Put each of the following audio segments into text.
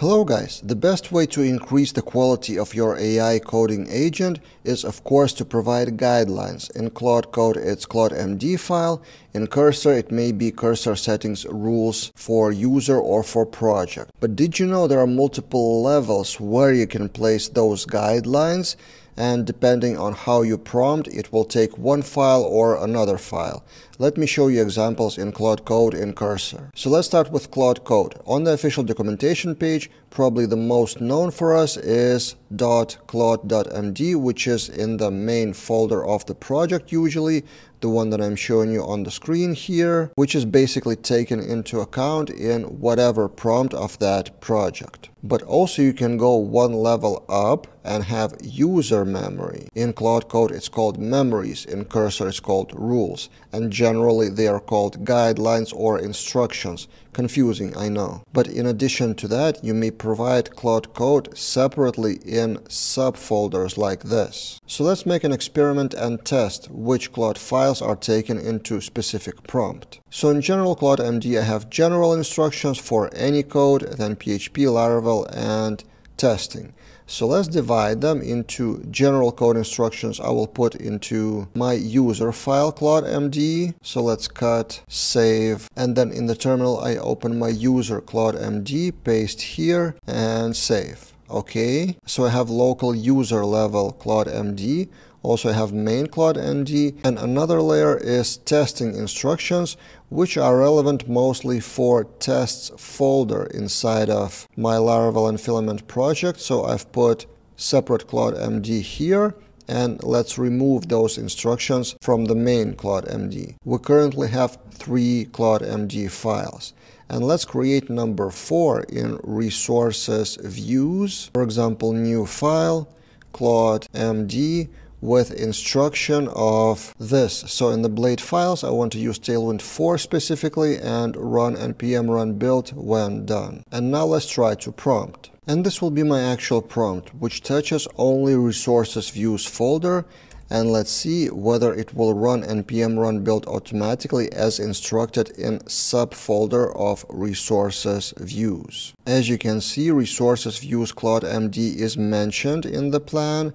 Hello guys, the best way to increase the quality of your AI coding agent is of course to provide guidelines. In Claude Code it's Claude MD file, in Cursor it may be cursor settings rules for user or for project. But did you know there are multiple levels where you can place those guidelines and depending on how you prompt it will take one file or another file. Let me show you examples in Claude Code in Cursor. So let's start with Claude Code. On the official documentation page, probably the most known for us is .claude.md, which is in the main folder of the project usually, the one that I'm showing you on the screen here, which is basically taken into account in whatever prompt of that project. But also you can go one level up and have user memory. In Claude Code it's called memories, in Cursor it's called rules, and generally they are called guidelines or instructions. Confusing, I know. But in addition to that, you may provide Claude Code separately in subfolders like this. So let's make an experiment and test which Claude files are taken into specific prompt. So in general Claude MD I have general instructions for any code, then PHP, Laravel, and testing. So let's divide them into general code instructions I will put into my user file Claude MD. So let's cut, save, and then in the terminal I open my user Claude MD, paste here, and save. Okay, so I have local user level Claude MD. Also I have main Claude MD and another layer is testing instructions which are relevant mostly for tests folder inside of my Laravel and Filament project. So I've put separate Claude MD here and let's remove those instructions from the main Claude MD. We currently have three Claude MD files. And let's create number four in resources views. For example, new file, Claude MD with instruction of this. So in the blade files, I want to use Tailwind 4 specifically and run npm run build when done. And now let's try to prompt. And this will be my actual prompt, which touches only resources views folder and let's see whether it will run npm run build automatically as instructed in subfolder of resources views. As you can see, resources views Claude MD is mentioned in the plan,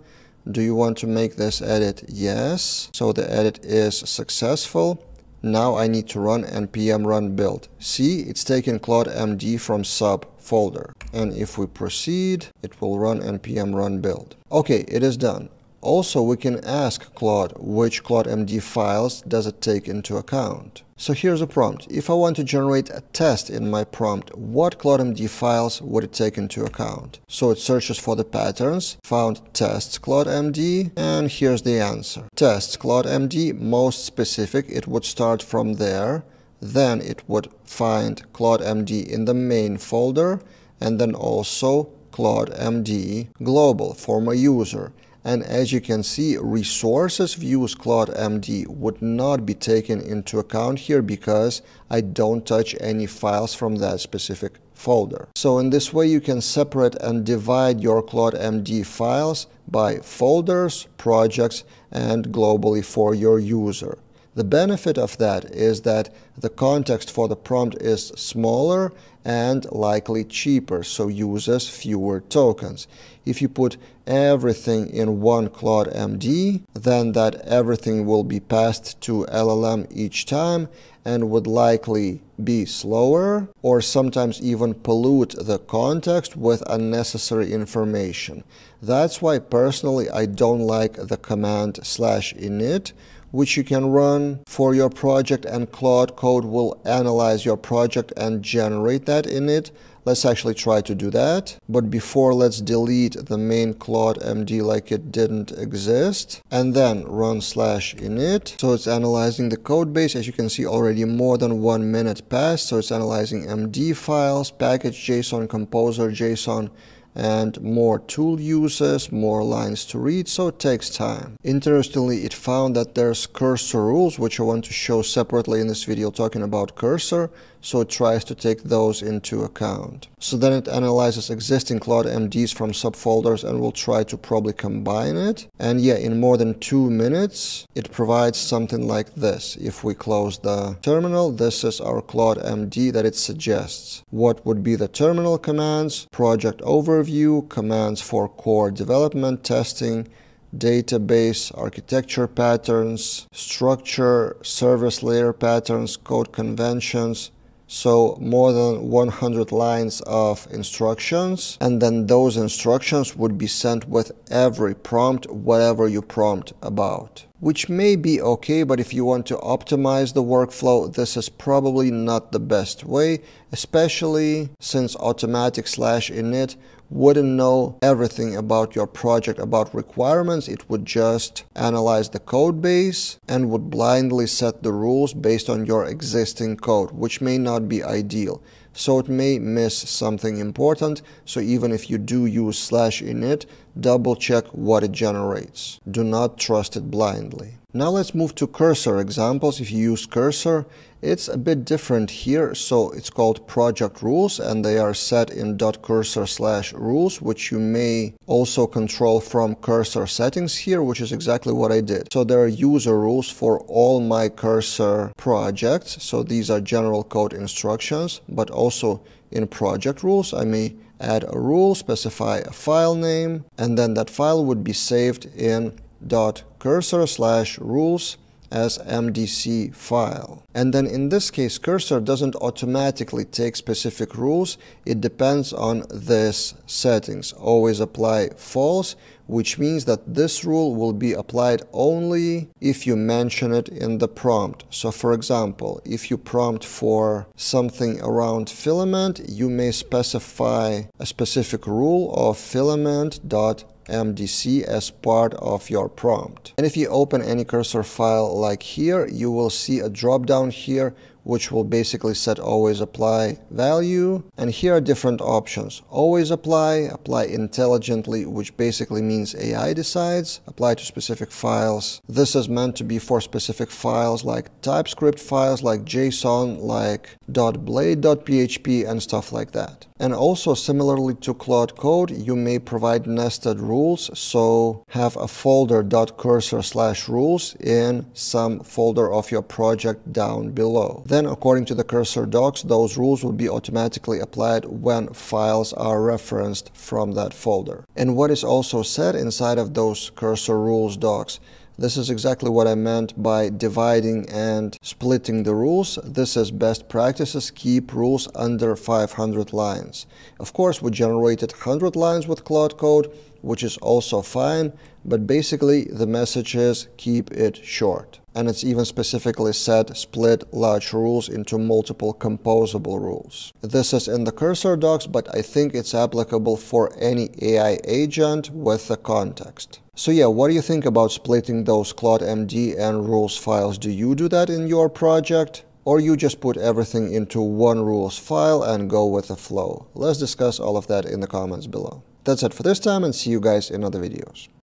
do you want to make this edit? Yes. So the edit is successful. Now I need to run npm run build. See, it's taken Claude MD from sub folder. And if we proceed, it will run npm run build. Okay, it is done. Also, we can ask Claude which Claude MD files does it take into account. So here's a prompt. If I want to generate a test in my prompt, what Claude MD files would it take into account? So it searches for the patterns, found tests Claude MD, and here's the answer. Tests Claude MD, most specific, it would start from there. Then it would find Claude MD in the main folder, and then also Claude MD global for my user. And as you can see, resources views Claude MD would not be taken into account here because I don't touch any files from that specific folder. So in this way, you can separate and divide your Claude MD files by folders, projects, and globally for your user. The benefit of that is that the context for the prompt is smaller and likely cheaper, so uses fewer tokens. If you put everything in one Claude MD, then that everything will be passed to LLM each time and would likely be slower or sometimes even pollute the context with unnecessary information. That's why personally I don't like the command slash init which you can run for your project and Claude Code will analyze your project and generate that in it. Let's actually try to do that. But before, let's delete the main Claude MD like it didn't exist. And then run slash init. So it's analyzing the code base. As you can see, already more than one minute passed. So it's analyzing MD files, package JSON, composer JSON, and more tool uses, more lines to read, so it takes time. Interestingly, it found that there's cursor rules, which I want to show separately in this video talking about cursor. so it tries to take those into account. So then it analyzes existing Claude MDs from subfolders and will try to probably combine it. And yeah, in more than two minutes, it provides something like this. If we close the terminal, this is our Claude MD that it suggests. What would be the terminal commands? Project overview, commands for core development, testing, database, architecture patterns, structure, service layer patterns, code conventions, so more than 100 lines of instructions. And then those instructions would be sent with every prompt whatever you prompt about which may be okay but if you want to optimize the workflow this is probably not the best way especially since automatic slash init wouldn't know everything about your project, about requirements. It would just analyze the code base and would blindly set the rules based on your existing code, which may not be ideal. So it may miss something important. So even if you do use slash init, double check what it generates. Do not trust it blindly. Now let's move to cursor examples. If you use cursor, it's a bit different here. So it's called project rules and they are set in .cursor slash rules, which you may also control from cursor settings here, which is exactly what I did. So there are user rules for all my cursor projects. So these are general code instructions, but also in project rules, I may add a rule, specify a file name, and then that file would be saved in dot cursor slash rules as MDC file. And then in this case, cursor doesn't automatically take specific rules. It depends on this settings. Always apply false, which means that this rule will be applied only if you mention it in the prompt. So for example, if you prompt for something around filament, you may specify a specific rule of filament dot MDC as part of your prompt. And if you open any cursor file like here, you will see a drop down here which will basically set always apply value. And here are different options. Always apply, apply intelligently, which basically means AI decides, apply to specific files. This is meant to be for specific files like TypeScript files, like JSON, like .blade.php and stuff like that. And also similarly to Claude Code, you may provide nested rules. So have a folder .cursor slash rules in some folder of your project down below. Then according to the cursor docs, those rules will be automatically applied when files are referenced from that folder. And what is also said inside of those cursor rules docs this is exactly what I meant by dividing and splitting the rules. This is best practices. Keep rules under 500 lines. Of course, we generated 100 lines with Claude Code, which is also fine, but basically the message is keep it short. And it's even specifically said split large rules into multiple composable rules. This is in the cursor docs, but I think it's applicable for any AI agent with the context. So yeah, what do you think about splitting those Claude MD and rules files? Do you do that in your project? Or you just put everything into one rules file and go with the flow? Let's discuss all of that in the comments below. That's it for this time and see you guys in other videos.